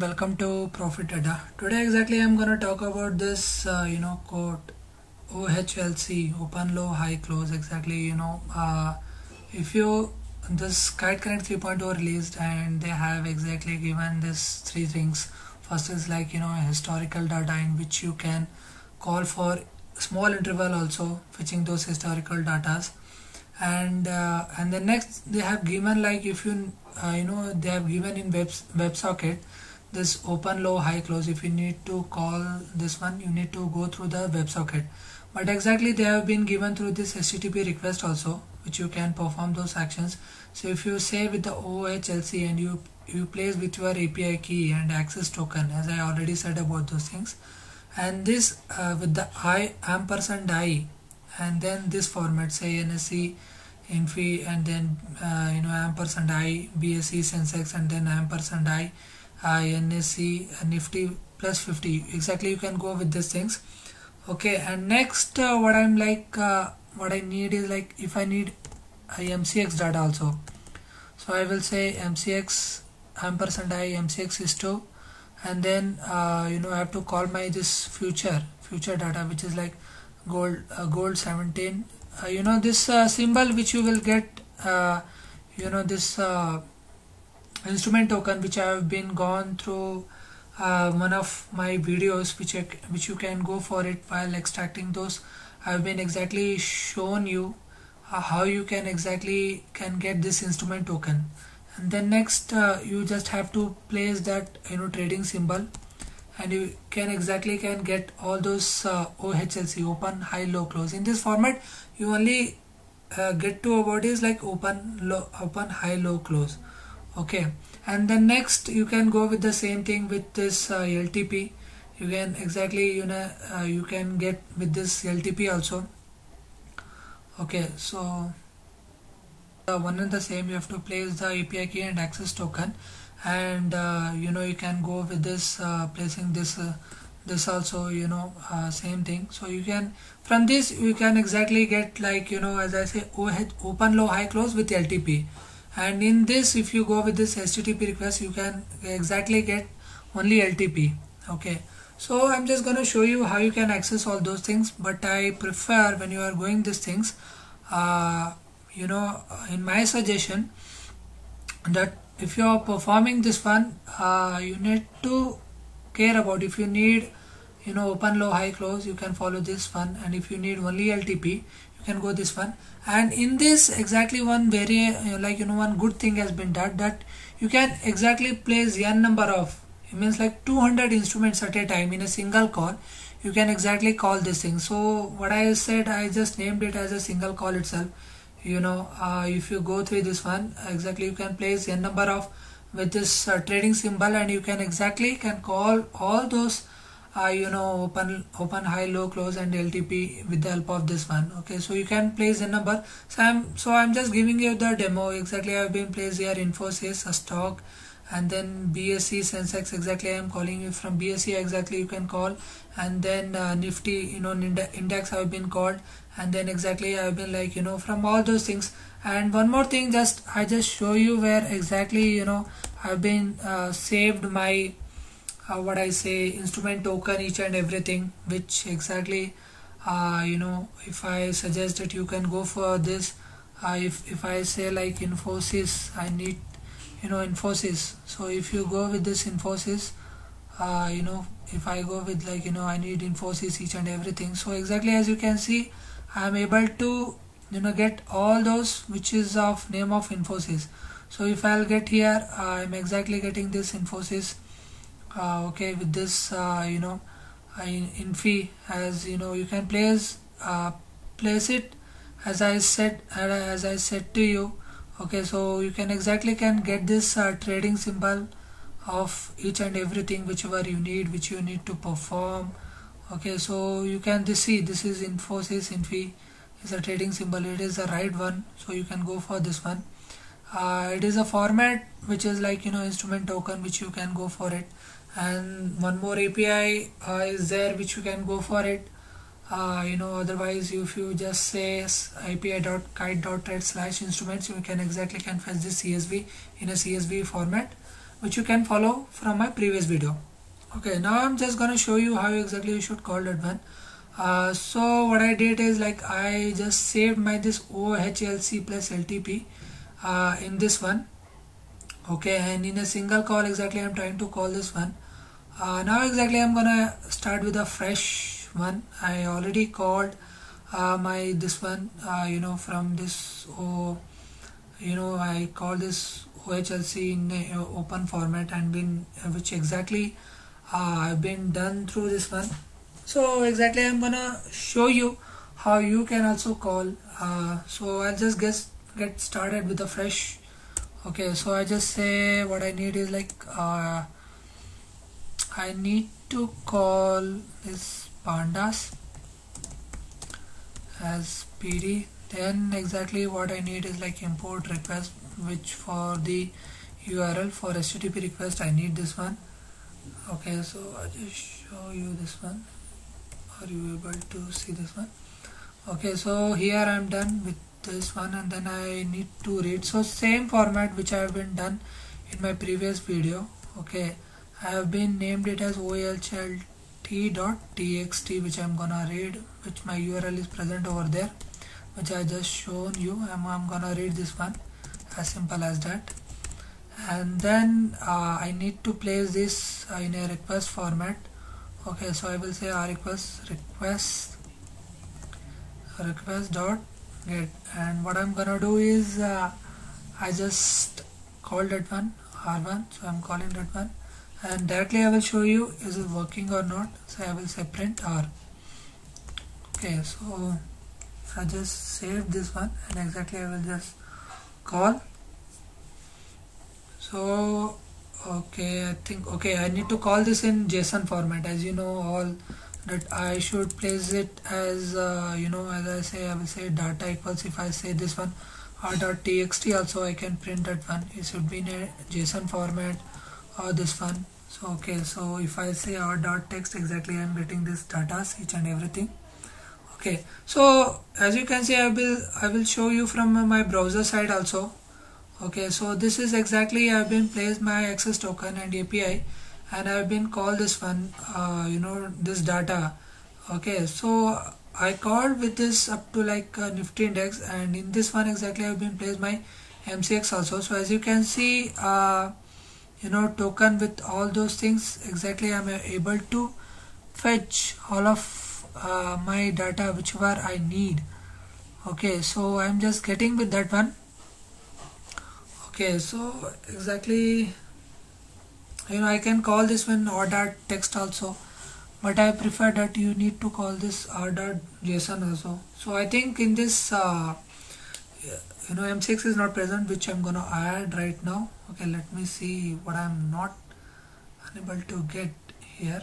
welcome to Profit Adda today exactly i'm going to talk about this uh, you know quote ohlc open low high close exactly you know uh, if you this kite connect 3.0 released and they have exactly given this three things. First is like you know historical data in which you can call for small interval also fetching those historical datas and uh, and the next they have given like if you uh, you know they have given in web WebSocket this open low high close. If you need to call this one you need to go through the WebSocket but exactly they have been given through this http request also which you can perform those actions. So if you say with the ohlc and you you place with your api key and access token as i already said about those things. And this uh, with the i ampersand i and then this format say NSE INFY and then uh, you know ampersand i bse sensex and then ampersand i INSC Nifty plus 50 exactly you can go with these things. Okay and next uh, what I'm like uh, what I need is like if I need a MCX data also. So I will say MCX ampersand I MCX is 2 and then uh, you know I have to call my this future future data which is like gold uh, gold 17 uh, you know this uh, symbol which you will get you know this instrument token which I have been gone through uh, one of my videos which I, which you can go for it while extracting those. I've been exactly shown you uh, how you can exactly can get this instrument token. And then next uh, you just have to place that you know trading symbol. And you can exactly can get all those uh, OHLC open high low close. In this format you only uh, get to about is like open low open high low close okay. And then next you can go with the same thing with this uh, LTP you can exactly you know uh, you can get with this LTP also. Okay. So uh, one and the same you have to place the API key and access token. And uh, you know you can go with this uh, placing this uh, this also you know same thing. So you can from this you can exactly get like you know as I say open low high close with LTP and in this if you go with this http request you can exactly get only ltp okay? So i'm just going to show you how you can access all those things but i prefer when you are going these things uh, you know in my suggestion that if you are performing this one uh, you need to care about if you need you know open low high close you can follow this one. And if you need only ltp can go this one and in this exactly one very uh, like you know one good thing has been done that you can exactly place n number of it means like 200 instruments at a time in a single call you can exactly call this thing. So what i said i just named it as a single call itself. You know uh, if you go through this one exactly you can place n number of with this uh, trading symbol and you can exactly can call all those uh, you know open open high low close and LTP with the help of this one okay? So you can place the number. So I'm so I'm just giving you the demo. Exactly I've been placed here Infosys a stock and then BSE Sensex exactly I'm calling you from BSE exactly you can call. And then uh, Nifty you know index I've been called. And then exactly I've been like you know from all those things. And one more thing just I just show you where exactly you know I've been uh, saved my uh, what I say instrument token each and everything which exactly uh, you know if I suggest that you can go for this uh, if, if I say like Infosys I need you know Infosys. So if you go with this Infosys uh, you know if I go with like you know I need Infosys each and everything. So exactly as you can see I am able to you know get all those which is of name of Infosys. So if I'll get here I'm exactly getting this Infosys okay with this uh, you know in, in fee as you know you can place uh, place it as I said as I said to you. Okay so you can exactly can get this uh, trading symbol of each and everything whichever you need which you need to perform. Okay so you can this see this is infosys INFY is a trading symbol. It is the right one so you can go for this one. Uh, it is a format which is like you know instrument token which you can go for it and one more API uh, is there which you can go for it? Uh, you know otherwise if you just say api.kite.trade slash instruments you can exactly can fetch this CSV in a CSV format which you can follow from my previous video. Okay now I'm just gonna show you how exactly you should call that one. Uh, so what I did is like I just saved my this OHLC plus LTP uh, in this one. Okay and in a single call exactly I'm trying to call this one uh, now exactly I'm gonna start with a fresh one. I already called uh, my this one uh, you know from this oh you know I call this OHLC in a open format and been which exactly uh, I've been done through this one. So exactly I'm gonna show you how you can also call. Uh, so I'll just get get started with the fresh. Okay so I just say what I need is like uh, I need to call this pandas. As pd then exactly what I need is like import request which for the URL for HTTP request I need this one. Okay so I just show you this one. Are you able to see this one? Okay so here I'm done with this one and then I need to read. So same format which I have been done in my previous video. Okay I have been named it as olhlt.txt which I'm gonna read which my URL is present over there which I just shown you. I'm, gonna read this one as simple as that. And then uh, I need to place this uh, in a request format. Okay so I will say r request request request dot get. And what I'm gonna do is uh, I just called that one r1 so I'm calling that one and directly I will show you is it working or not. So I will say print r. Okay so I just save this one and exactly I will just call. So okay I think okay I need to call this in JSON format. As you know all that I should place it as uh, you know as I say I will say data equals if I say this one r.txt also I can print that one. It should be in a JSON format or this one so okay so if I say our dot text exactly I'm getting this data each and everything. Okay so as you can see I will I will show you from my browser side also. Okay so this is exactly I've been placed my access token and API and I've been called this one uh, you know this data. Okay so I called with this up to like uh, nifty index and in this one exactly I've been placed my MCX also. So as you can see uh, you know token with all those things exactly I'm able to fetch all of uh, my data whichever I need. Okay so I'm just getting with that one. Okay so exactly you know I can call this one r dot text also but I prefer that you need to call this order json also. So I think in this uh, you know m6 is not present which I'm gonna add right now. Okay let me see what I'm not unable to get here